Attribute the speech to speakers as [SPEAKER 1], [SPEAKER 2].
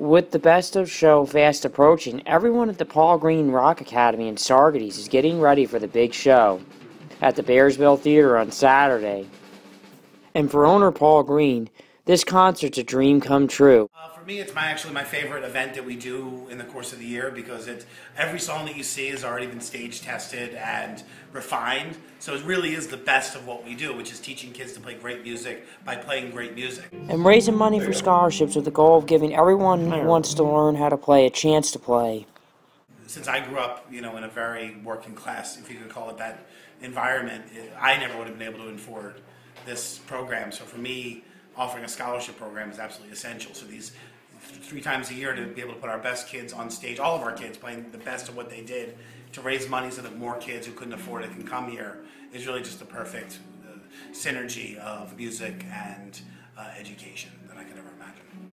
[SPEAKER 1] With the best of show fast approaching, everyone at the Paul Green Rock Academy in Saugerties is getting ready for the big show at the Bearsville Theater on Saturday. And for owner Paul Green, this concert's a dream come true.
[SPEAKER 2] Me, it's my actually my favorite event that we do in the course of the year because it every song that you see has already been stage tested and refined. So it really is the best of what we do, which is teaching kids to play great music by playing great music.
[SPEAKER 1] And raising money for scholarships with the goal of giving everyone who wants to learn how to play a chance to play.
[SPEAKER 2] Since I grew up, you know, in a very working class, if you could call it that, environment, I never would have been able to afford this program. So for me, offering a scholarship program is absolutely essential. So these three times a year to be able to put our best kids on stage, all of our kids playing the best of what they did, to raise money so that more kids who couldn't afford it can come here is really just the perfect uh, synergy of music and uh, education that I could ever imagine.